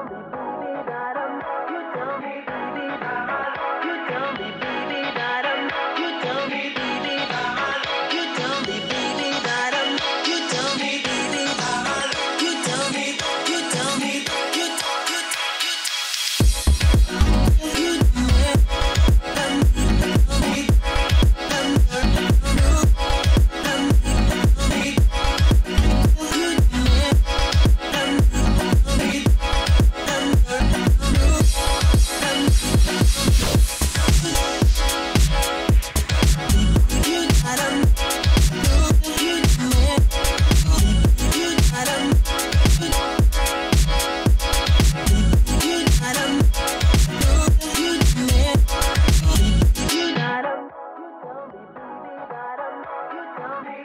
I'll be Don't